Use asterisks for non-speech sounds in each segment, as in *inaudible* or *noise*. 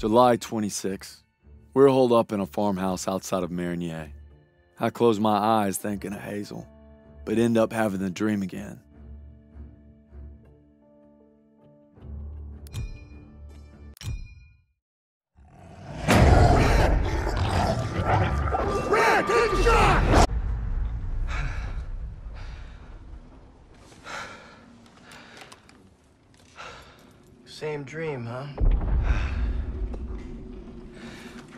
July 26. We're holed up in a farmhouse outside of Marigny. I close my eyes thinking of Hazel, but end up having the dream again. Red, take shot! Same dream, huh?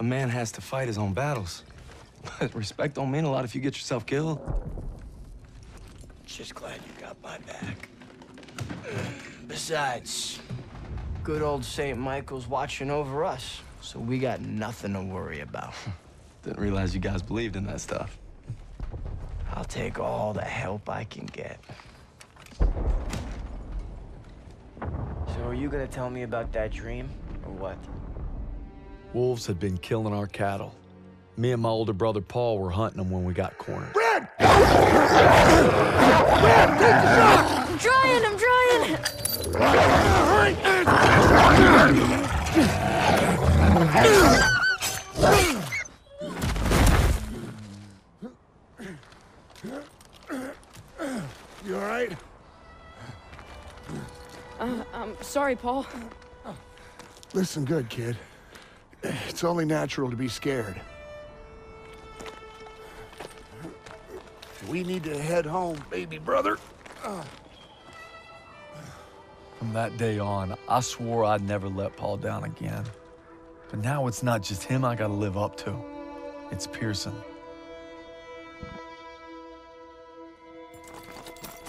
a man has to fight his own battles. But *laughs* respect don't mean a lot if you get yourself killed. Just glad you got my back. Besides, good old St. Michael's watching over us, so we got nothing to worry about. *laughs* Didn't realize you guys believed in that stuff. I'll take all the help I can get. So are you gonna tell me about that dream, or what? Wolves had been killing our cattle. Me and my older brother Paul were hunting them when we got cornered. Red! Red, take a shot! I'm trying, I'm trying. You all right? Uh, I'm sorry, Paul. Listen good, kid. It's only natural to be scared. We need to head home, baby brother. From that day on, I swore I'd never let Paul down again. But now it's not just him I gotta live up to, it's Pierson.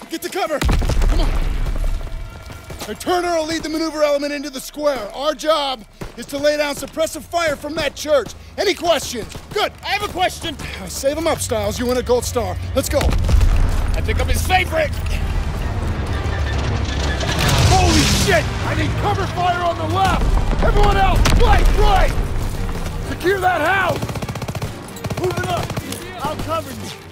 Get to cover! Come on! Now, Turner will lead the maneuver element into the square. Our job is to lay down suppressive fire from that church. Any questions? Good, I have a question. Save him up, Stiles. You win a gold star. Let's go. I think I'm his favorite. Holy shit! I need cover fire on the left! Everyone else, right, right! Secure that house! Moving up! I'll cover you.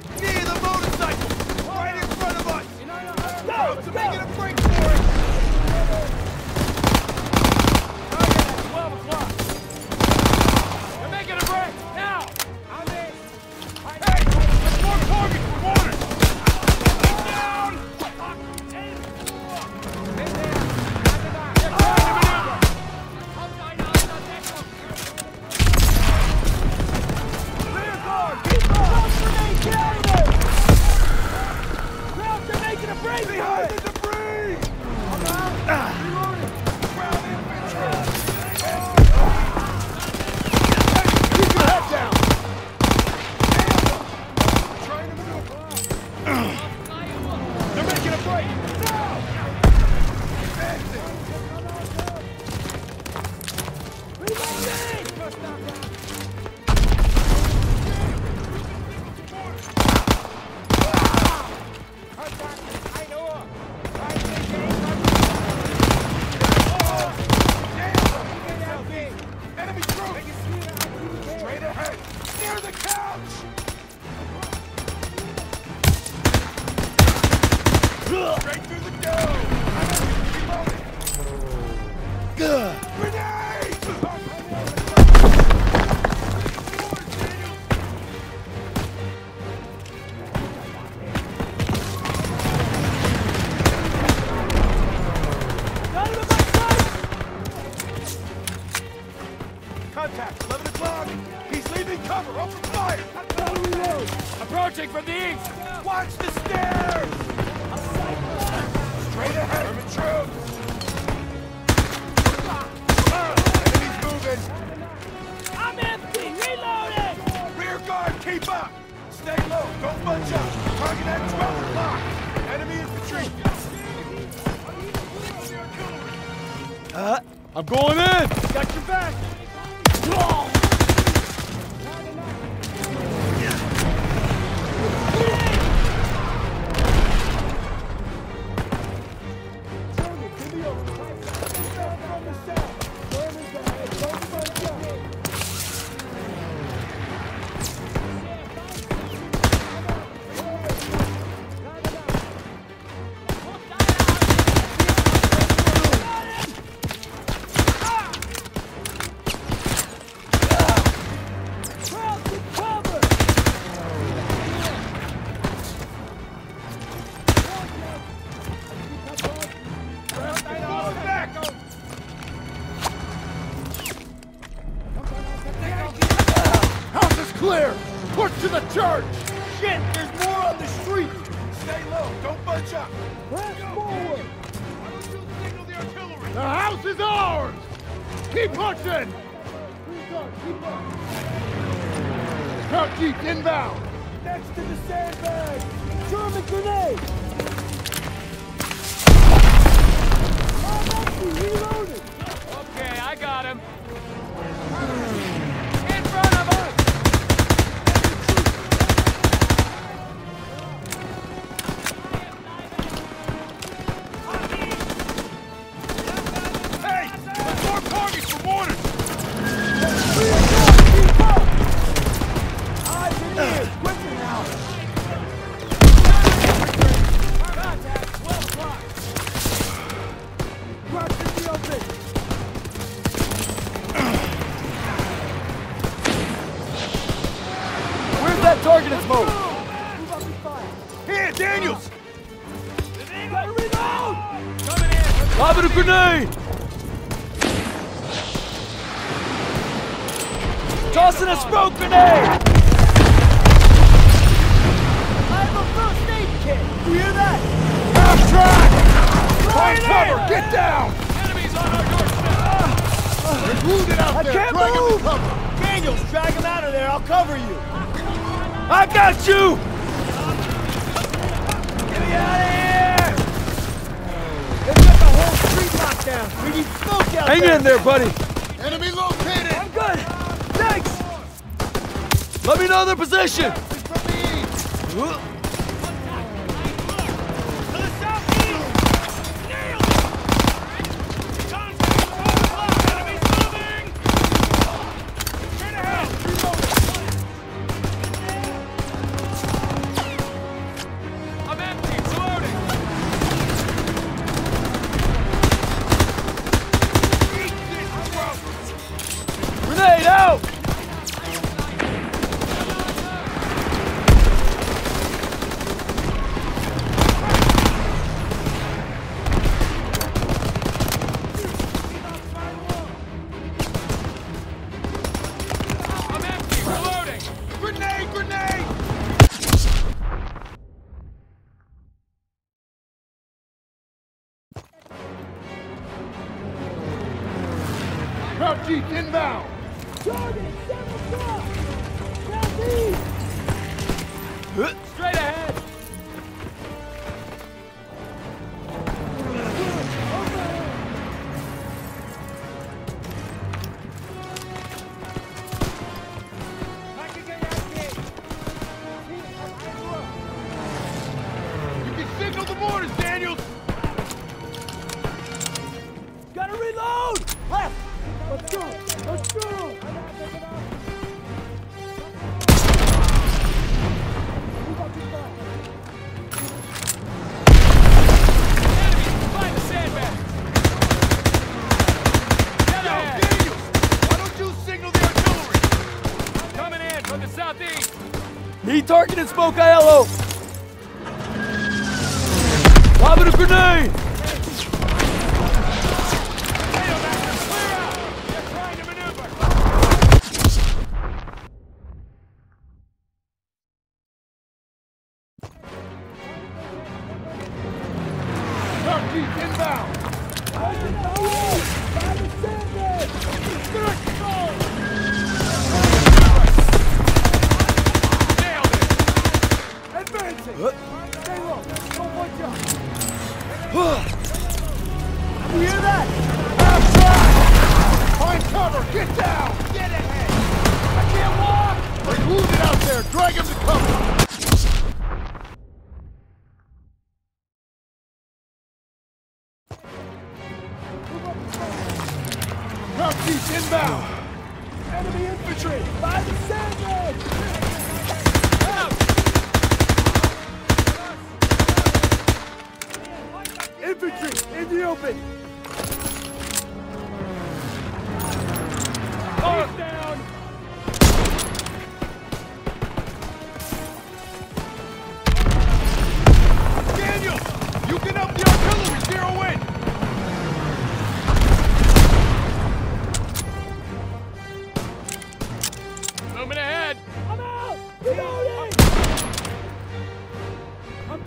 Stay low, don't bunch up! Target at 12 o'clock! Enemy infantry! Uh, I'm going in! Got your back! the church! Shit, there's more on the street! Stay low, don't bunch up! Press Go. forward! I will still signal the artillery! The house is ours! Keep punching! Keep on, keep on! Scout inbound! Next to the sandbag! German grenade! Reloaded! Okay, I got him. That target in smoke? Here, Daniels. Lobbing a grenade! Tossing a smoke grenade! I have a first aid kit! You hear that? Half track. Find cover. Get down. Enemies on our doorstep! There's wounded out there. can't Drag him move. to cover. Daniels, drag him out of there. I'll cover you. I got you! Get me out of here! They've got the whole street locked down. We need smoke out Hang there. in there, buddy. Enemy located. I'm good. Thanks. Let me know their position. From the Daniels. Gotta reload. Left. Let's go. Let's go. Enemies, find the sandbag!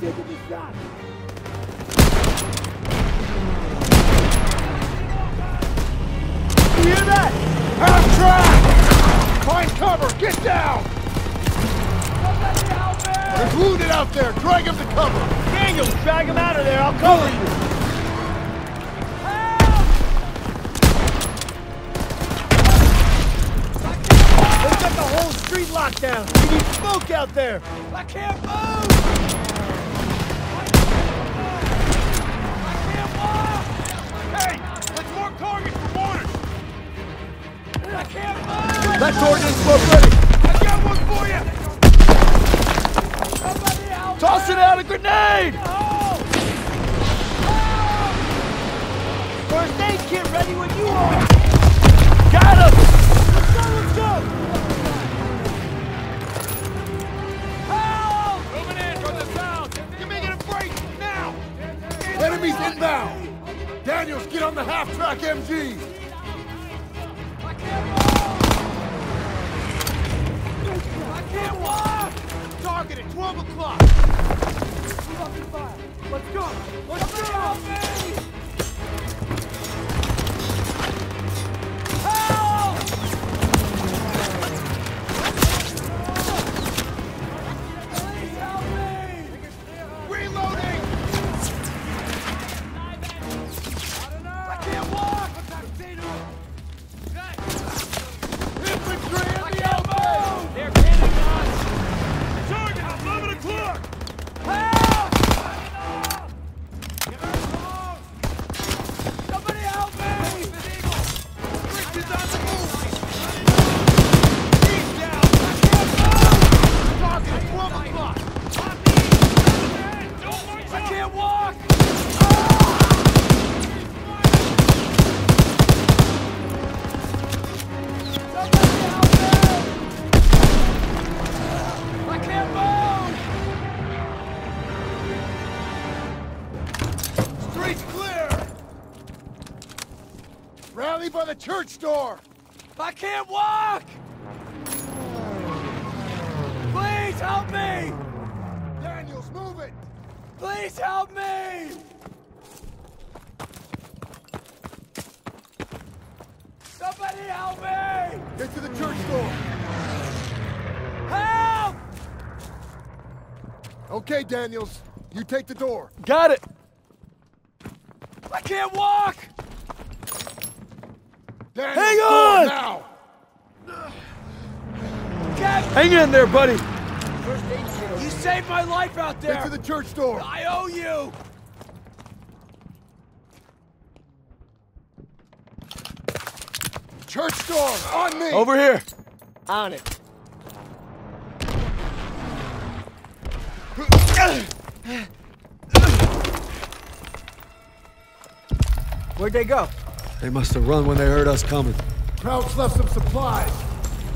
Taking the shot. You hear that? Half track! Find cover! Get down! There's wounded out there! Drag him to cover! Daniel, drag him out of there. I'll cover you. They've got the whole street locked down! We need smoke out there! I can't move. I can't walk. Hey, let's mark targets for mortars. I can't move. That's ordnance smoke ready! I got one for you. Somebody help Tossing out a grenade! Oh. Ah. First aid kit ready when you are! Got him! Let's go, let's go! Help! Moving in from the south. You're making a break now. Enemies inbound! Daniels, get on the half-track MG! I can't walk. I can't walk. Target at 12 o'clock! Let's go. Let's go. Church door! I can't walk! Please help me! Daniels, move it! Please help me! Somebody help me! Get to the church door! Help! Okay, Daniels, you take the door. Got it! I can't walk! Daniels, Hang on! now! Hang in there, buddy! you saved my life out there! Get to the church door! I owe you! Church door, on me! Over here! On it. *coughs* Where'd they go? They must have run when they heard us coming. Krauts left some supplies.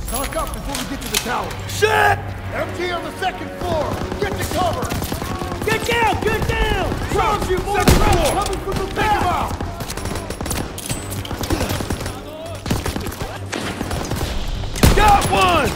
Stock up before we get to the tower. Shit! MT on the second floor! Get to cover! Get down! Get down! Krauts, you more Krauts coming from the back! Got one!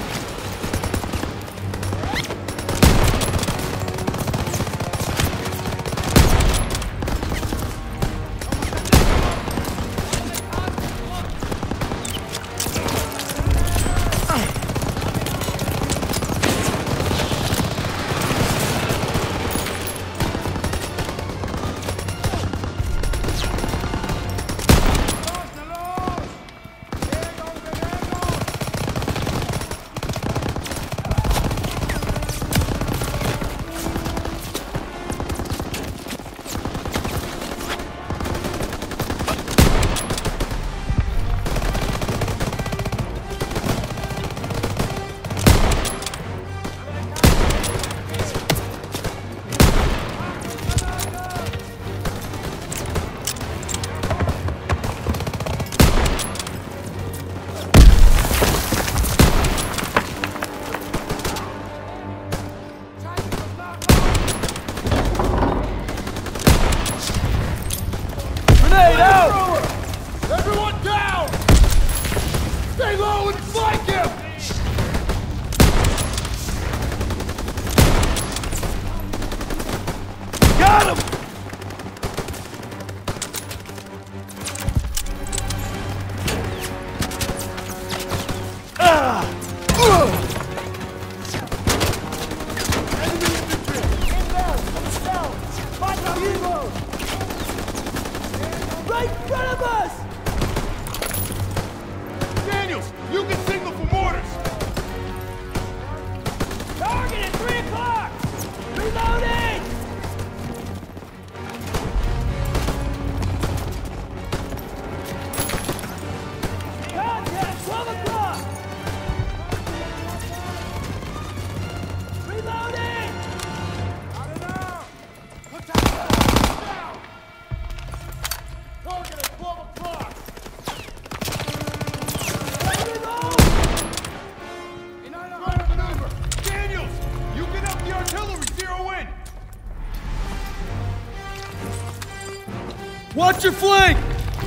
Watch your flank!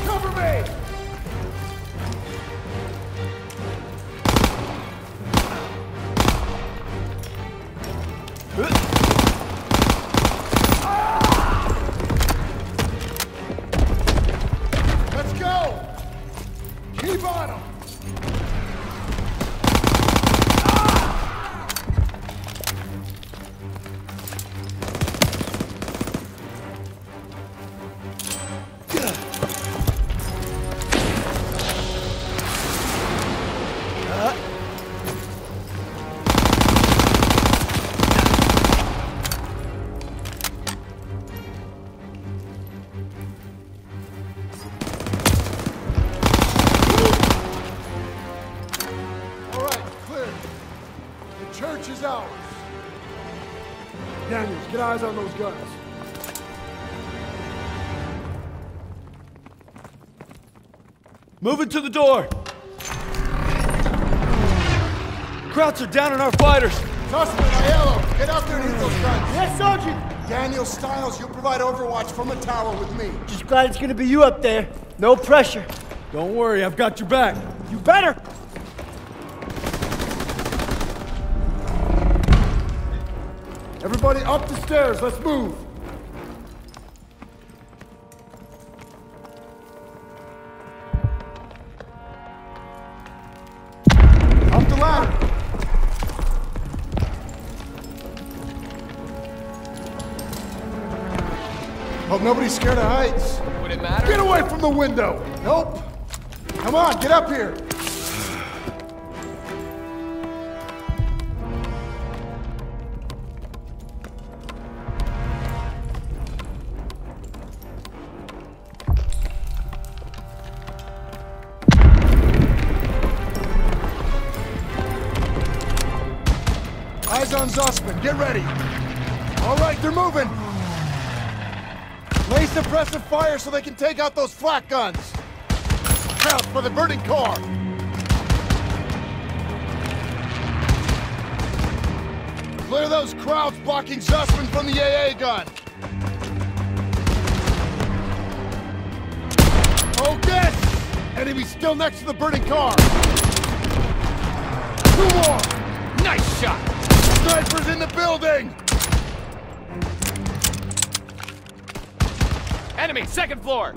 Cover me! Church is ours. Daniels, get eyes on those guns. Moving to the door! Krauts are down on our fighters! Zussman, Aiello, get out there and hit those guns. Yes, Sergeant. Daniel Stiles, you'll provide overwatch from a tower with me. Just glad it's gonna be you up there. No pressure. Don't worry, I've got your back. You better! Everybody up the stairs, let's move. Up the ladder. Hope nobody's scared of heights. Would it matter? Get away from the window! Nope. Come on, get up here. Zussman, get ready. All right, they're moving. Lay suppressive fire so they can take out those flak guns. Crouch for the burning car. Clear those Krauts blocking Zussman from the AA gun. Focus! Enemy still next to the burning car. Two more. Nice shot! Snipers in the building. Enemy, second floor!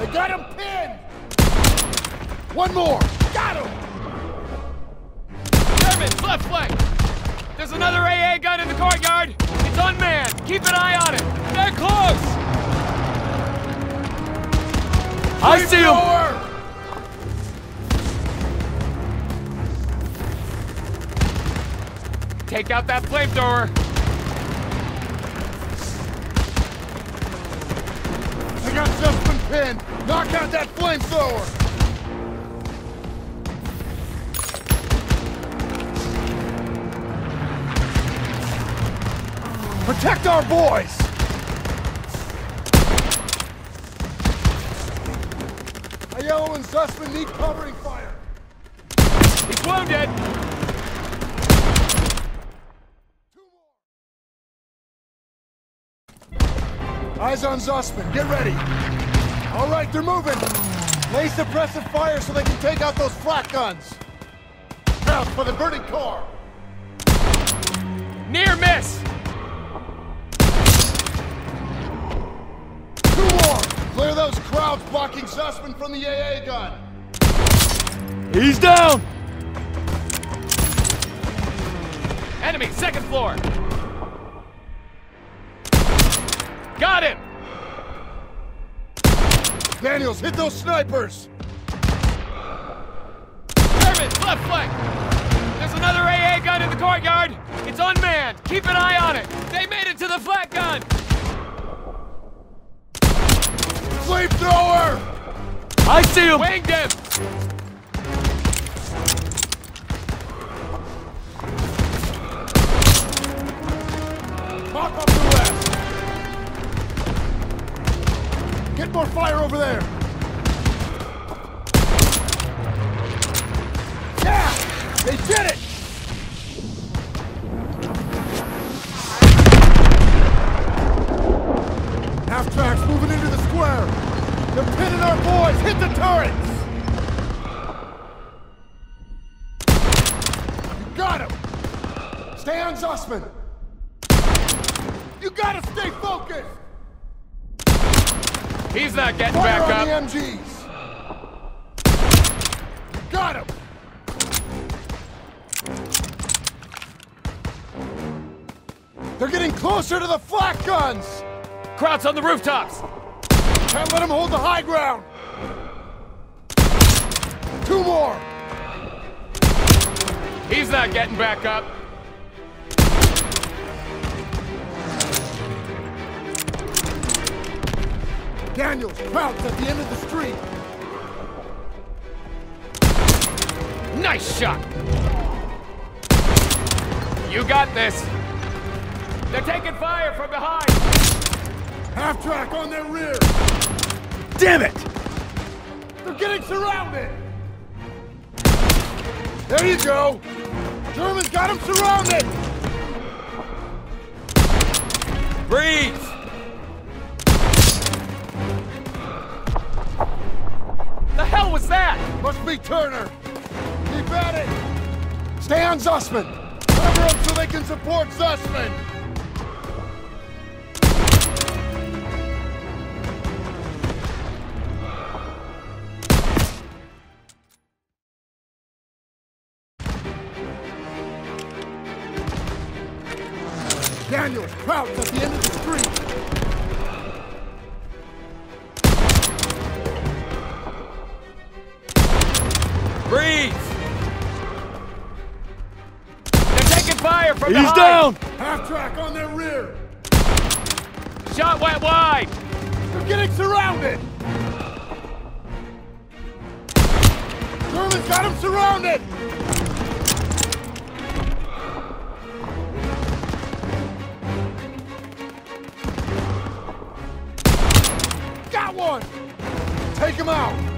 They got him pinned. One more. Got him. Germans, left flank! There's another AA gun in the courtyard! It's unmanned! Keep an eye on it! They're close! I see him! Take out that flamethrower! I got Zussman pinned. Knock out that flamethrower. Protect our boys! Aiello and Zussman need covering fire. He's wounded! Eyes on Zussman. Get ready. All right, they're moving. Lay suppressive fire so they can take out those flak guns. Crouch for the burning car. Near miss! Two more! Clear those Krauts blocking Zussman from the AA gun! He's down! Enemy, second floor! Got him! Daniels, hit those snipers! Sherman, left flank! There's another AA gun in the courtyard! It's unmanned! Keep an eye on it! They made it to the flak gun! Flamethrower! I see him! Winged him! Pop more fire over there! Yeah! They did it! Half tracks moving into the square! They're pinning our boys! Hit the turrets! You got him! Stay on Zussman! You gotta stay focused! He's not getting Fire back up! the MGs! Got him! They're getting closer to the flak guns! Krauts on the rooftops! Can't let them hold the high ground! Two more! He's not getting back up! Daniels, Krauts at the end of the street! Nice shot! You got this! They're taking fire from behind! Half track on their rear! Damn it! They're getting surrounded! There you go! Germans got them surrounded! Breathe! Was that? Must be Turner! Keep at it! Stay on Zussman! Cover them so they can support Zussman! Breathe! They're taking fire from the- He's behind! down! Half track on their rear! Shot went wide! They're getting surrounded! Germans got them surrounded! Got one! Take him out!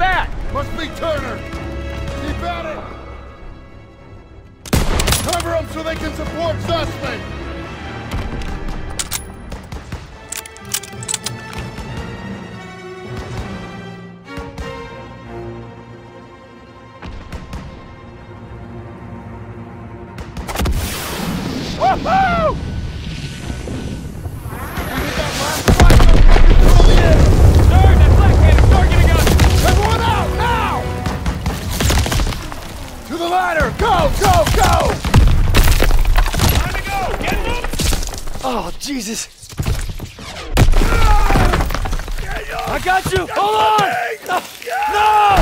That? Must be Turner! Keep at it! Cover them so they can support Zussman! Jesus! I got you! Hold on! No!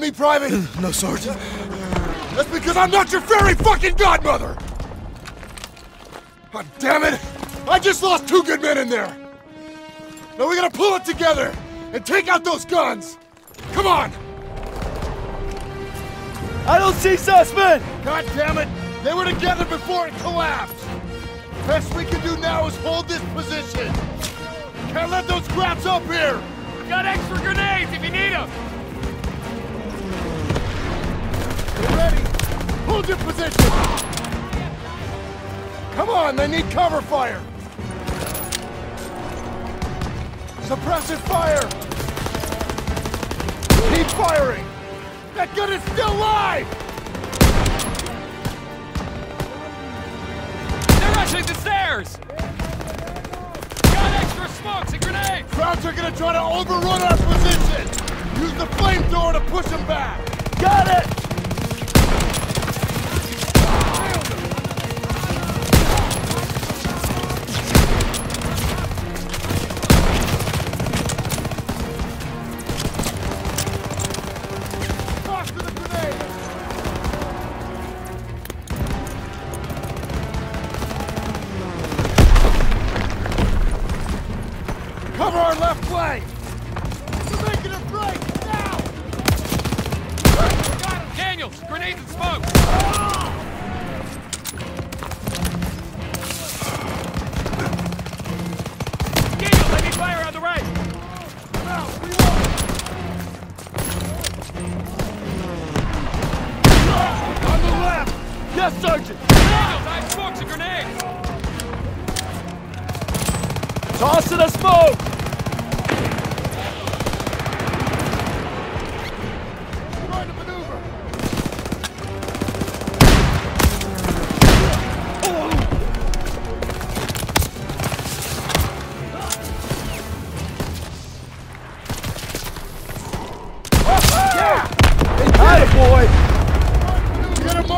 On me, Private? No, Sergeant. That's because I'm not your fairy fucking godmother! God damn it! I just lost two good men in there! Now we gotta pull it together and take out those guns! Come on! I don't see Zussman! God damn it! They were together before it collapsed! Best we can do now is hold this position! Can't let those scraps up here! Got extra grenades if you need them! Hold your position! Come on, they need cover fire! Suppressive fire! Keep firing! That gun is still live! They're rushing the stairs! Got extra smokes and grenades! Krauts are gonna try to overrun our position! Use the flamethrower to push them back! Got it!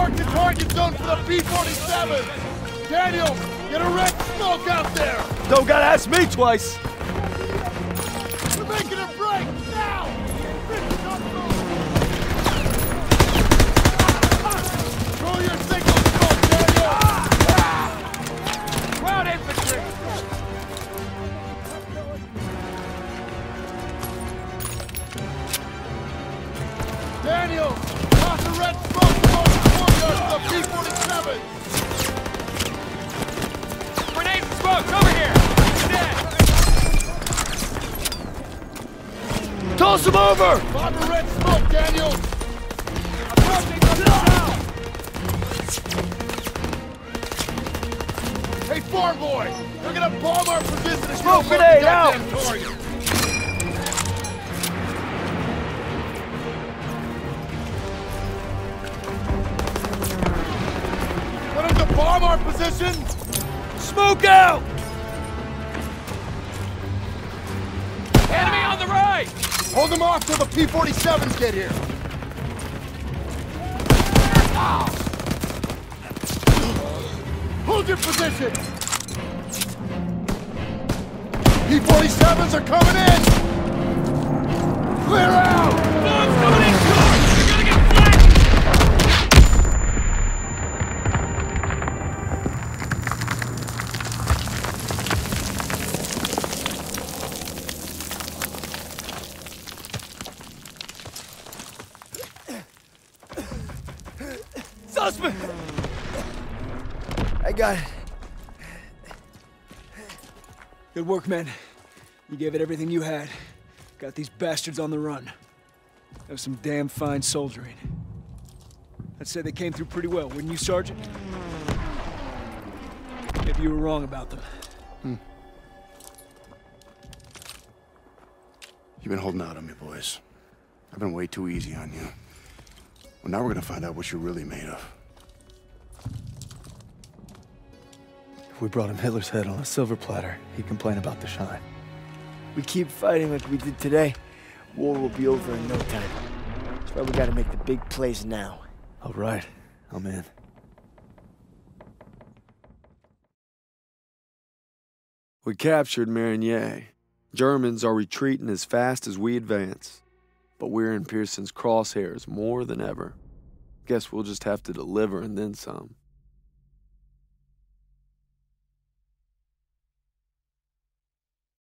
Mark the target zone for the P-47! Daniel, get a red smoke out there! Don't gotta ask me twice! Toss him over! Lob a red smoke, Daniel! Approaching the south! Hey, farm boys! They're gonna bomb our position and Smoke grenade the out! target! Want them to bomb our position? Smoke out! Hold them off till the P-47s get here. Hold your position. P-47s are coming in. Clear out. Good work, man. You gave it everything you had. Got these bastards on the run. That was some damn fine soldiering. I'd say they came through pretty well, wouldn't you, Sergeant? Maybe you were wrong about them. Hmm. You've been holding out on me, boys. I've been way too easy on you. Well, now we're gonna find out what you're really made of. We brought him Hitler's head on a silver platter, he'd complain about the shine. We keep fighting like we did today, war will be over in no time. That's why we gotta make the big plays now. All right, I'm in. We captured Marigny. Germans are retreating as fast as we advance. But we're in Pierson's crosshairs more than ever. Guess we'll just have to deliver and then some.